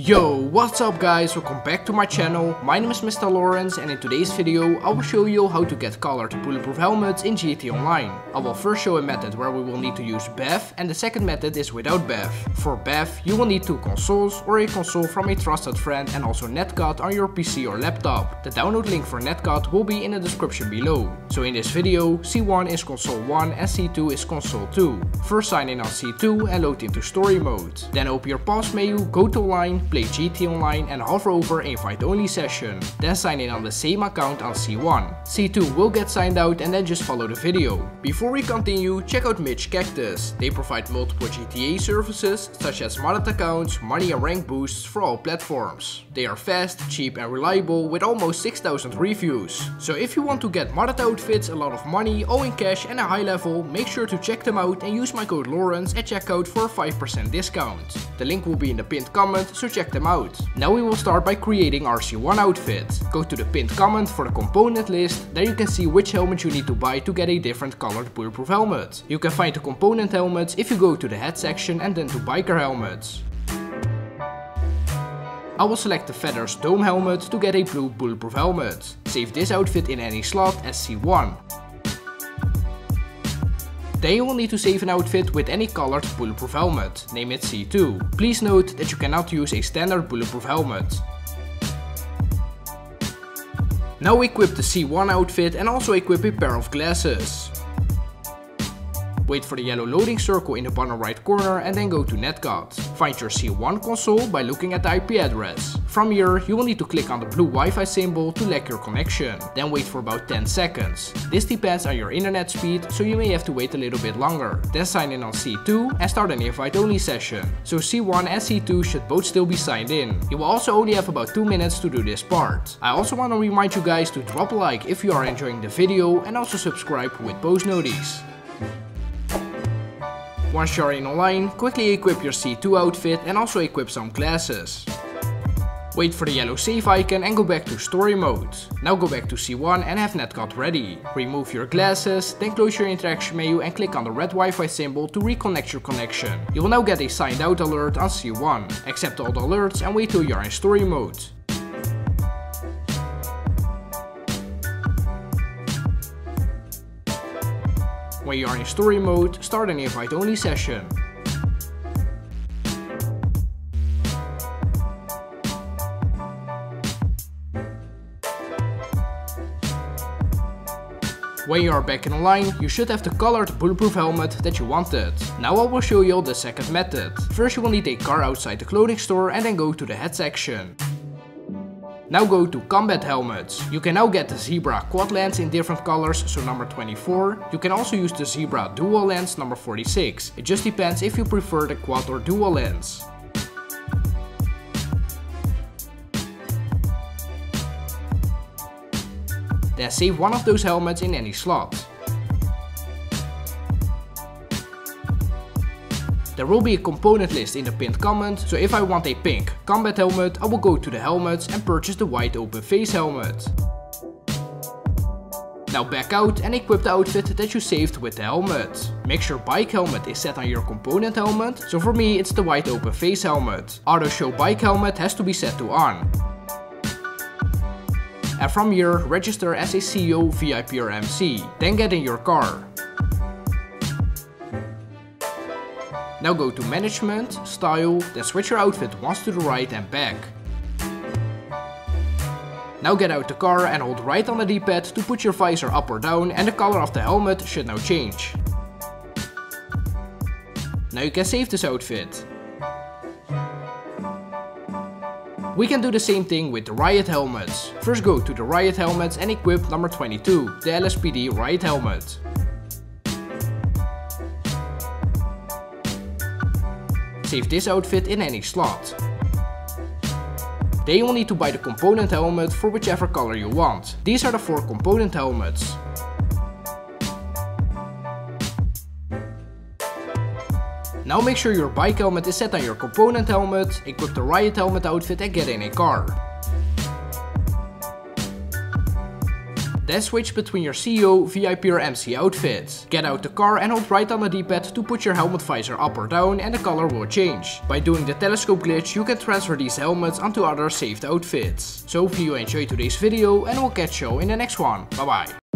Yo, what's up guys, welcome back to my channel, my name is Mr. Lawrence and in today's video I will show you how to get colored bulletproof helmets in GTA Online. I will first show a method where we will need to use BEFF and the second method is without BEFF. For BEFF you will need two consoles or a console from a trusted friend and also NetCut on your PC or laptop. The download link for NetCut will be in the description below. So in this video, C1 is console 1 and C2 is console 2. First sign in on C2 and load into story mode. Then open your pause menu, go to line, play GT Online and hover over invite only session. Then sign in on the same account on C1. C2 will get signed out and then just follow the video. Before we continue, check out Mitch Cactus. They provide multiple GTA services such as modded accounts, money and rank boosts for all platforms. They are fast, cheap and reliable with almost 6000 reviews. So if you want to get modded outfits, a lot of money, all in cash and a high level, make sure to check them out and use my code Lawrence at checkout for a 5% discount. The link will be in the pinned comment, so check them out. Now we will start by creating our C1 outfit. Go to the pinned comment for the component list, there you can see which helmet you need to buy to get a different colored bulletproof helmet. You can find the component helmets if you go to the head section and then to biker helmets. I will select the Feathers Dome helmet to get a blue bulletproof helmet. Save this outfit in any slot as C1. Then you will need to save an outfit with any colored bulletproof helmet, name it C2. Please note that you cannot use a standard bulletproof helmet. Now equip the C1 outfit and also equip a pair of glasses. Wait for the yellow loading circle in the bottom right corner and then go to NetCut. Find your C1 console by looking at the IP address. From here, you will need to click on the blue Wi-Fi symbol to lag your connection. Then wait for about 10 seconds. This depends on your internet speed, so you may have to wait a little bit longer. Then sign in on C2 and start an invite only session. So C1 and C2 should both still be signed in. You will also only have about 2 minutes to do this part. I also want to remind you guys to drop a like if you are enjoying the video and also subscribe with post notice. Once you're in online, quickly equip your C2 outfit and also equip some glasses. Wait for the yellow save icon and go back to story mode. Now go back to C1 and have NetCut ready. Remove your glasses, then close your interaction menu and click on the red Wi-Fi symbol to reconnect your connection. You will now get a signed out alert on C1. Accept all the alerts and wait till you are in story mode. When you are in story mode, start an invite only session. When you are back in online, you should have the colored bulletproof helmet that you wanted. Now I will show you the second method. First you will need a car outside the clothing store and then go to the head section. Now go to combat helmets. You can now get the Zebra quad lens in different colors, so number 24. You can also use the Zebra dual lens number 46. It just depends if you prefer the quad or dual lens. Then save one of those helmets in any slot. There will be a component list in the pinned comment, so if I want a pink combat helmet, I will go to the helmets and purchase the wide open face helmet. Now back out and equip the outfit that you saved with the helmet. Make sure bike helmet is set on your component helmet, so for me it's the wide open face helmet. Auto show bike helmet has to be set to on. And from here, register as a CEO, VIP or MC, then get in your car. Now go to management, style, then switch your outfit once to the right and back. Now get out the car and hold right on the D-pad to put your visor up or down and the color of the helmet should now change. Now you can save this outfit. We can do the same thing with the Riot helmets. First go to the Riot helmets and equip number 22, the LSPD Riot helmet. Save this outfit in any slot. Then you will need to buy the component helmet for whichever color you want. These are the 4 component helmets. Now make sure your bike helmet is set on your component helmet, equip the riot helmet outfit and get in a car. Then switch between your CEO, VIP or MC outfit. Get out the car and hold right on the D-pad to put your helmet visor up or down and the color will change. By doing the telescope glitch you can transfer these helmets onto other saved outfits. So hopefully you enjoyed today's video and we'll catch you in the next one. Bye bye.